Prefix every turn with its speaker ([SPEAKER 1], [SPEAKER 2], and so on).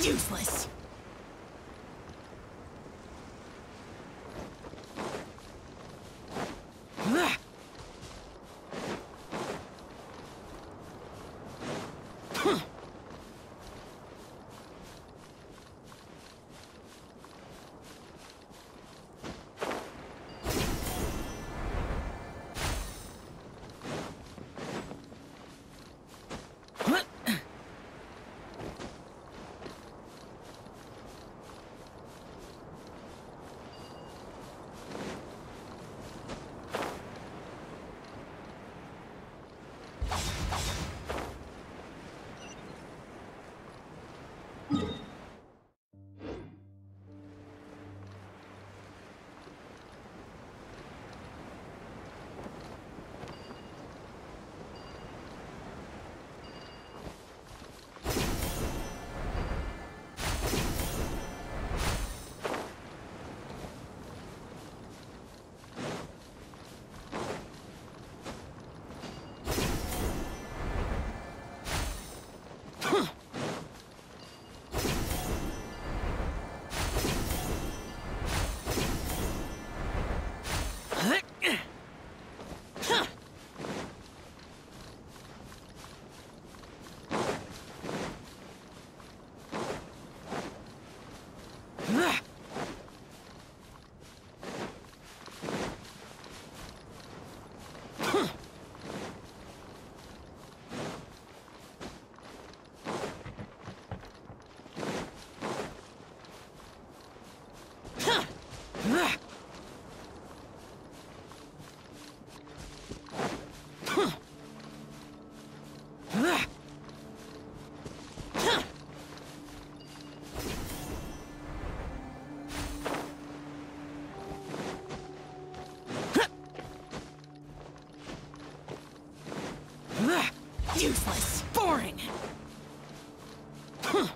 [SPEAKER 1] Useless. Useless! Boring! Huh.